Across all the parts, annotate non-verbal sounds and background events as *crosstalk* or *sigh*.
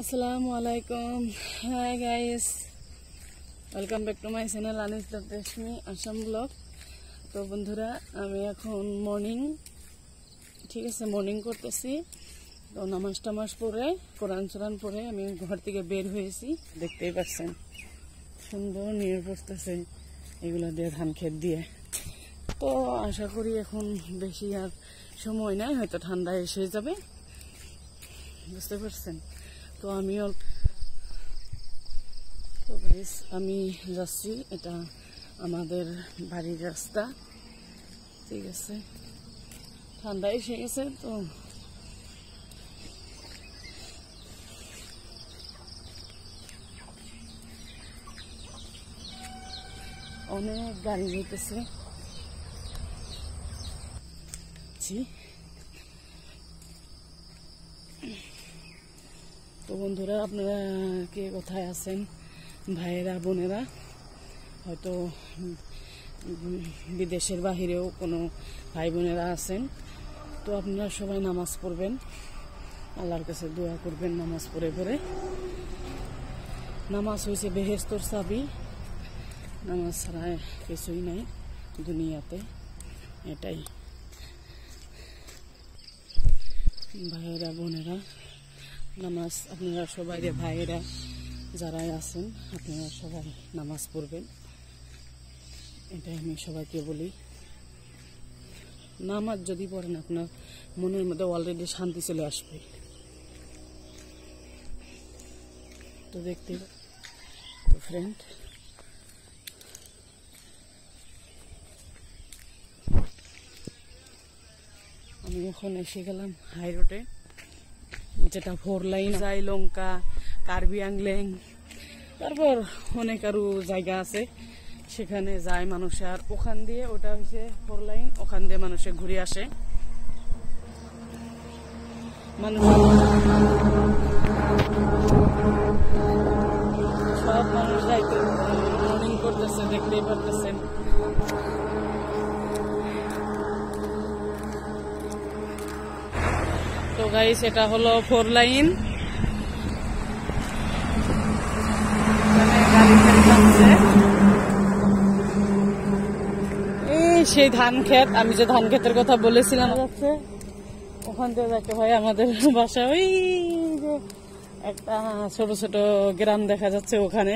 আসসালামু আলাইকুম। Hi guys welcome back to my channel Anis Reshmi Assam blog তো বন্ধুরা, আমি এখন মর্নিং ঠিক আছে মর্নিং করতেছি। তো নামাজ টামাজ পরে কোরআন চোরান পরে আমি ঘর থেকে বের হয়েছি, দেখতেই পাচ্ছেন। সুন্দর নিয়ে পড়তেছে এগুলো দিয়ে ধান ক্ষেত দিয়ে। তো আশা করি এখন বেশি আর সময় নাই, হয়তো ঠান্ডা এসে যাবে। বুঝতে পারছেন? তো আমি তো আমি যাচ্ছি। এটা আমাদের বাড়ির রাস্তা। ঠিক আছে। ঠান্ডা এসে গেছে, তো অনেক গাড়ি যেতেছে। তো বন্ধুরা, আপনারা কে কোথায় আছেন? ভাইয়েরা, বোনেরা, হয়তো বিদেশের বাহিরেও কোনো ভাই বোনেরা আছেন। তো আপনারা সবাই নামাজ পড়বেন। আল্লাহর কাছে দোয়া করবেন নামাজ পড়ে পড়ে। নামাজ হয়েছে বেহেস্তর চাবি। নামাজ ছাড়া কিছুই নাই দুনিয়াতে। এটাই। ভাইয়েরা, বোনেরা নামাজ, আপনারা সবাই রে ভাইয়েরা যারাই আছেন, আপনারা সবাই নামাজ পড়বেন। এটাই আমি সবাইকে বলি। নামাজ যদি পড়েন, আপনার মনের মধ্যে অলরেডি শান্তি চলে আসবে। তো দেখতে তো ফ্রেন্ড আমি এখন এসে গেলাম হাই রোডে। যেটা ফোর লাইন। যায় লঙ্কা, কার্বি আংলেং, তারপর অনেক আরও জায়গা আছে। সেখানে যায় মানুষ আর ওখান দিয়ে ওটা হচ্ছে ফোর লাইন, ওখান দিয়ে মানুষে ঘুরে আসে। মানুষ সব মানুষ যাইতে মর্নিং করতেছে, দেখতেই পারতেছেন। গাইস এটা হলো ফোর লাইন সেই ধান ক্ষেত আমি যে ধান ক্ষেতের কথা বলেছিলাম যাচ্ছে ওখান থেকে যাকে হয় আমাদের বাসা। ওই যে একটা ছোট ছোট গ্রাম দেখা যাচ্ছে ওখানে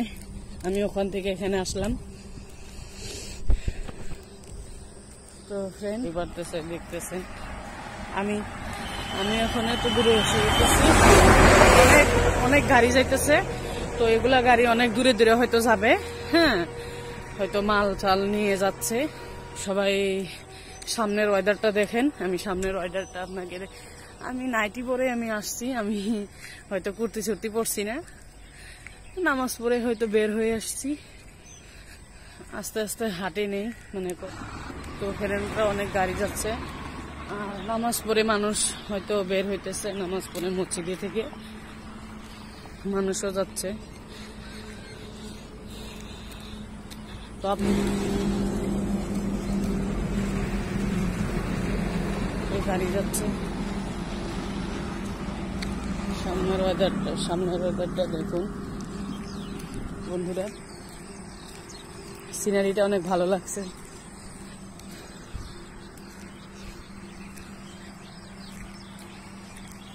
আমি ওখান থেকে এখানে আসলাম। তো ফ্রেন্ড দেখতেছেন আমি আমি এখন একটু দূরে অনেক অনেক গাড়ি যাইতেছে। তো এগুলা গাড়ি অনেক দূরে দূরে হয়তো যাবে হ্যাঁ? হয়তো মাল চাল নিয়ে যাচ্ছে। সবাই সামনের ওয়েদারটা দেখেন। আমি সামনের ওয়েদারটা আপনাকে আমি নাইটি পরে আমি আসছি। আমি হয়তো কুর্তি চুর্তি পরছি না। নামাজ পড়ে হয়তো বের হয়ে আসছি। আস্তে আস্তে হাঁটে নেই মানে তো ফেরেনটা অনেক গাড়ি যাচ্ছে। নামাজ পড়ে মানুষ হয়তো বের হইতেছে, নামাজ পড়ে মসজিদে থেকে মানুষও যাচ্ছে। তো গাড়ি যাচ্ছে। সামনের ওয়েদারটা সামনের ওয়েদারটা দেখুন। বন্ধুরা সিনারিটা অনেক ভালো লাগছে।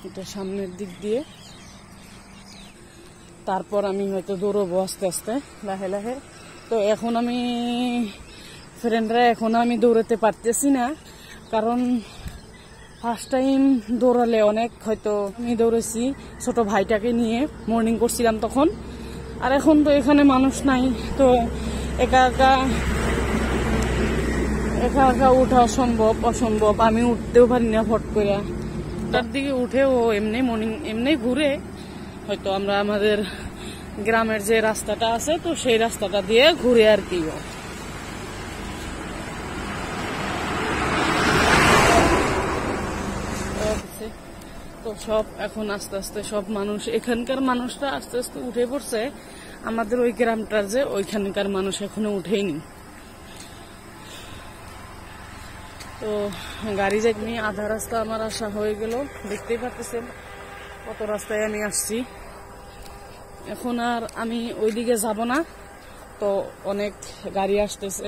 এটা সামনের দিক দিয়ে। তারপর আমি হয়তো দৌড়বো আস্তে আস্তে, লাহে লাহে। তো এখন আমি ফ্রেন্ডরা এখন আমি দৌড়াতে পারতেছি না, কারণ ফার্স্ট টাইম দৌড়ালে অনেক হয়তো আমি দৌড়েছি ছোট ভাইটাকে নিয়ে মর্নিং করছিলাম তখন। আর এখন তো এখানে মানুষ নাই, তো একা একা একা একা উঠা অসম্ভব অসম্ভব। আমি উঠতেও পারি না ফট করে তার দিকে উঠে ও এমনি মর্নিং, এমনি ঘুরে হয়তো আমরা আমাদের গ্রামের যে রাস্তাটা আছে, তো সেই রাস্তাটা দিয়ে ঘুরে আর কি। তো সব এখন আস্তে আস্তে সব মানুষ, এখানকার মানুষটা আস্তে আস্তে উঠে পড়ছে। আমাদের ওই গ্রামটার যে ওইখানকার মানুষ এখনও উঠেইনি। তো গাড়ি যাইনি আধা রাস্তা আমার আসা হয়ে গেল, দেখতেই পাচ্ছেন কত রাস্তায় আমি আসছি। এখন আর আমি ওইদিকে যাব না, তো অনেক গাড়ি আসতেছে।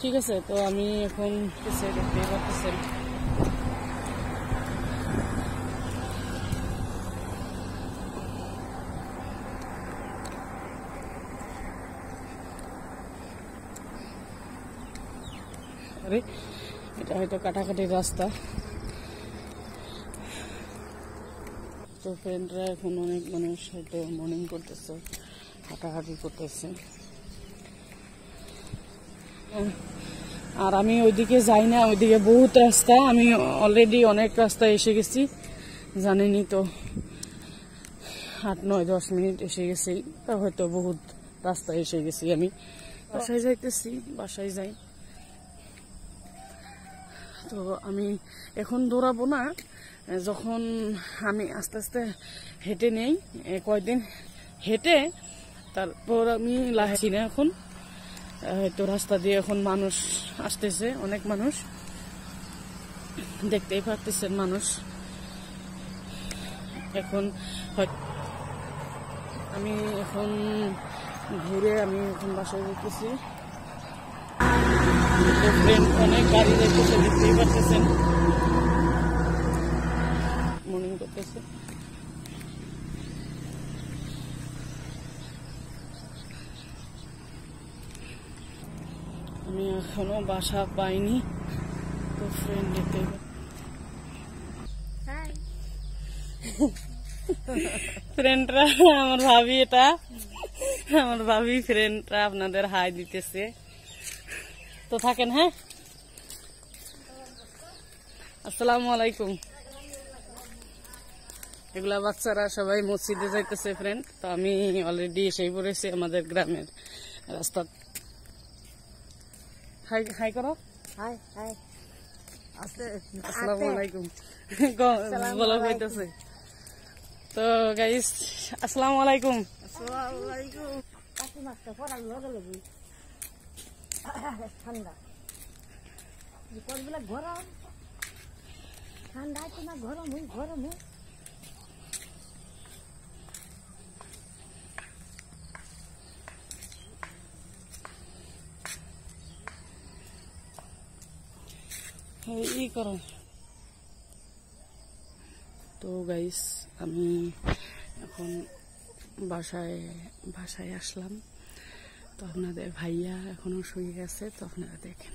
ঠিক আছে, তো আমি এখন কিছু দেখতে পাচ্ছেন আরে এটা হয়তো কাটাকাটির রাস্তা। তো ফ্রেন্ডরা এখন অনেক মানুষ হয়তো মর্নিং করতেছে, হাঁটাহাঁটি করতেছে। আর আমি ওইদিকে যাই না, ওইদিকে বহুত রাস্তা। আমি অলরেডি অনেক রাস্তায় এসে গেছি জানেনি তো। আট, নয়, দশ মিনিট এসে গেছি, তা হয়তো বহুত রাস্তায় এসে গেছি আমি। বাসায় যাইতেছি, বাসায় যাই। তো আমি এখন দৌড়াবো না। যখন আমি আস্তে আস্তে হেঁটে নেই, এ কয়দিন হেঁটে তারপর আমি লাহেছি না এখন। হয়তো রাস্তা দিয়ে এখন মানুষ আসতেছে, অনেক মানুষ। দেখতেই পারতেছেন মানুষ। এখন আমি এখন ঘুরে আমি এখন বাসায় যেতেছি ফ্রেন্ড অনেক গাড়ি দেখতেছে দেখতেই পারতেছেন মর্নিং করতেছে। আমি এখনও বাসা পাইনি তো ফ্রেন্ড দেখতে ফ্রেন্ডরা আমার ভাবি এটা। আমার ভাবি ফ্রেন্ডরা আপনাদের হাই দিতেছে। তো থাকেন হ্যাঁ? আসসালামু আলাইকুম। এগুলা বাচ্চারা সবাই মসজিদে যাইতেছে ফ্রেন্ড তো আমি অলরেডি এসেই পড়েছি আমাদের গ্রামের রাস্তা। হাই হাই করো। হাই হাই আসসালামু *laughs* আলাইকুম। হইতেছে। তো গাইস আসসালামু আলাইকুম। আসসালামু আলাইকুম। ঠান্ডা। বিপদবিলাক গরম। ঠান্ডা আছে না, গরম হই গরম হই। ই করো। তো গাইস আমি এখন বাসায় বাসায় আসলাম। তো আপনাদের ভাইয়া এখনও শুয়ে গেছে, তো আপনারা দেখেন।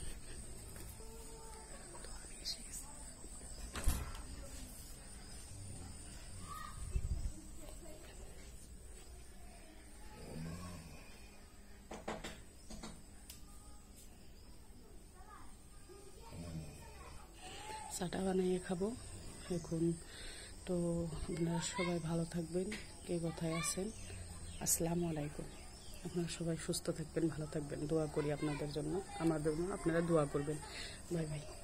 চাটা বানিয়ে খাব। এখন তো আপনারা সবাই ভালো থাকবেন, কে কোথায় আছেন? আসসালামু আলাইকুম। আপনারা সবাই সুস্থ থাকবেন, ভালো থাকবেন। দোয়া করি আপনাদের জন্য, আমাদের জন্য আপনারা দোয়া করবেন। Bye bye.